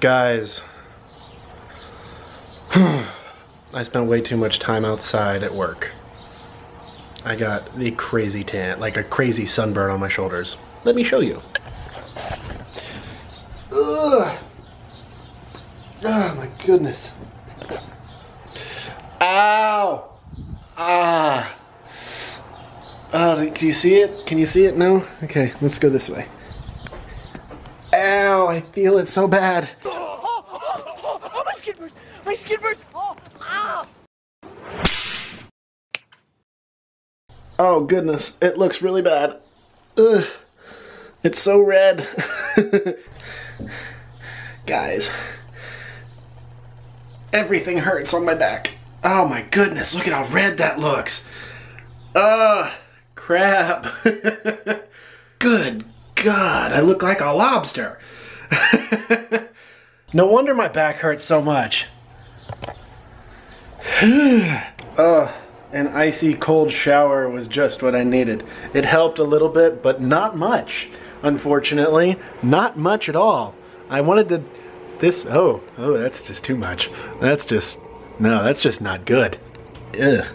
Guys, I spent way too much time outside at work. I got the crazy tan, like a crazy sunburn on my shoulders. Let me show you. Ugh. Oh my goodness. Ow! Ah! Oh, do you see it? Can you see it? No? Okay, let's go this way. Ow, I feel it so bad. Oh, oh, oh, my skin burns! My skin! Oh, ah! Oh goodness, it looks really bad. Ugh, it's so red. Guys, everything hurts on my back. Oh my goodness, look at how red that looks. Ugh, crap. Good God, I look like a lobster. no wonder my back hurts so much. Ugh, an icy cold shower was just what I needed. It helped a little bit, but not much. Unfortunately, not much at all. I wanted to, this, oh, oh, that's just too much. That's just, no, that's just not good. Ugh.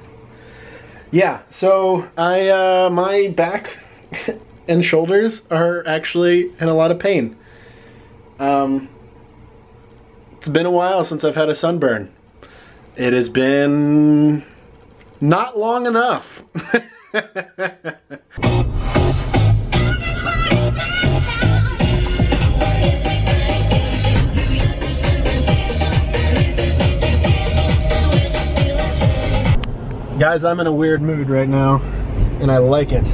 Yeah, so I, uh, my back and shoulders are actually in a lot of pain. Um, it's been a while since I've had a sunburn. It has been not long enough. Guys, I'm in a weird mood right now, and I like it.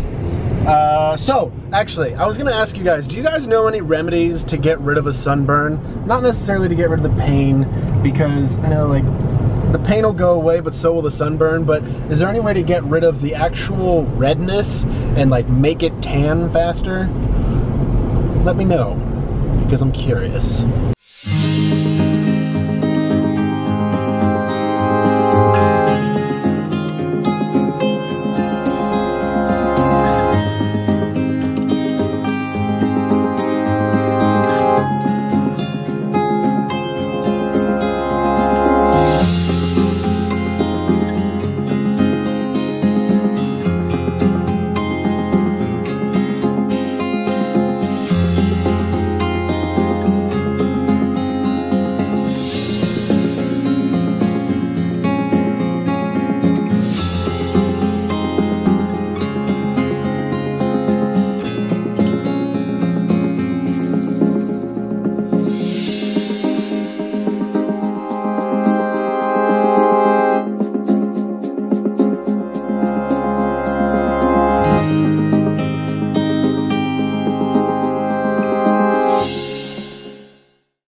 Uh, so, actually, I was gonna ask you guys, do you guys know any remedies to get rid of a sunburn? Not necessarily to get rid of the pain, because I know, like, the pain will go away, but so will the sunburn, but is there any way to get rid of the actual redness and, like, make it tan faster? Let me know, because I'm curious.